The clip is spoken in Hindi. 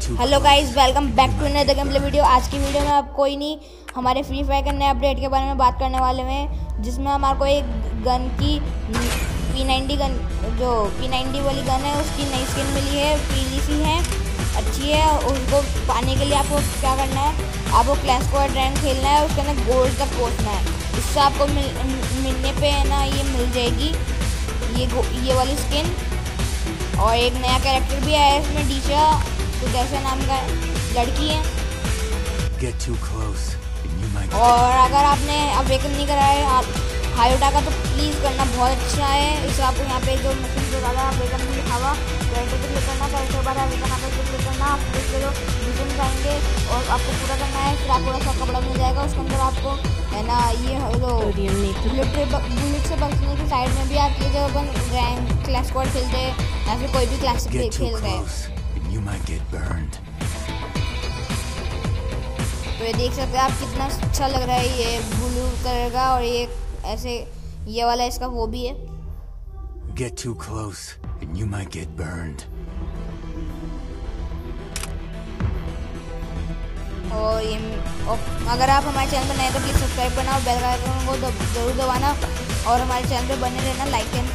Guys welcome back to another game play video आज की वीडियो में आप कोई नहीं हमारे फ्री फायर के नए अपडेट के बारे में बात करने वाले हैं जिसमें हमारे को एक गन की पी नाइन्टी गन जो पी नाइन्टी वाली गन है उसकी नई स्किन मिली है पीली सी है अच्छी है उसको पाने के लिए आपको क्या करना है आपको क्लैश स्क्वाड रैंक खेलना है उसके अंदर गोल्ड तक पहुँचना है। इससे आपको मिल, मिलने पर है ना ये मिल जाएगी ये ये वाली स्किन और एक नया कैरेक्टर भी आया है इसमें डीशा तो कैसे नाम का लड़की है। Get too close, and you might और अगर आपने अवेकन नहीं करा है आप हायोटा का तो प्लीज़ करना बहुत अच्छा है। इससे आपको यहाँ पे जो मशीन जो ज़्यादा अवेकन में लिखा हुआ कैरेक्टर पे क्लिक करना कैरेक्टर के बाद अवेकन आप क्लिक करना आप उसके जो मिशन आएँगे और आपको पूरा करना है फिर आपको ऐसा कपड़ा मिल जाएगा उसके अंदर आपको है ना ये जो बुलेट बुलेट से बचने की साइड में भी आती है जब अपन रैंक क्लास स्क्वाड खेलते हैं या फिर कोई भी क्लास too खेलते हैं। And you might get burned. तो ये देख सकते हैं आप कितना अच्छा लग रहा है ये ब्लू कलर का और ये ऐसे ये वाला इसका वो भी है Get too close, and you might get burned. और ये और अगर आप हमारे चैनल पर नए तो प्लीज़ सब्सक्राइब करना और बेल आइकन को ज़रूर दबाना और हमारे चैनल पर बने रहना लाइक एंड